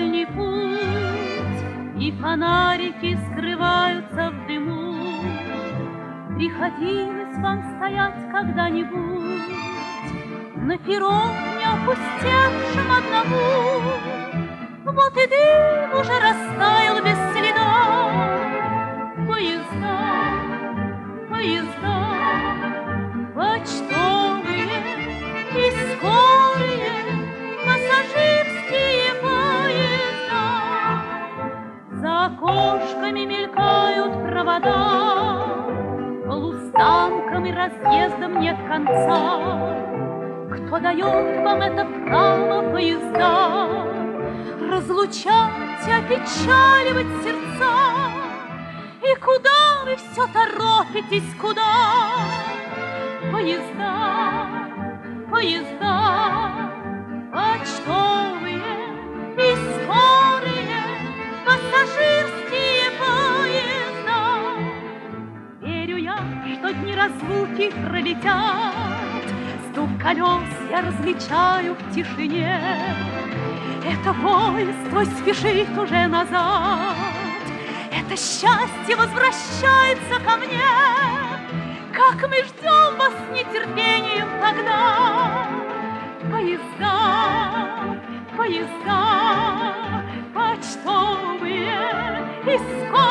дальний путь, И фонарики скрываются в дыму. Приходилось вам стоять когда-нибудь На перроне опустевшем одному, Вот и дым уже растаял Полустанком и разъездом нет конца. Кто дает вам это право поезда Разлучать и опечаливать сердца? И куда вы все торопитесь, куда? Поезда, поезда, почтовые что дни разлуки пролетят, Стук колес я различаю в тишине. Это твой спешит уже назад, Это счастье возвращается ко мне, Как мы ждем вас с нетерпением тогда. Поезда, поезда, почтовые и скорые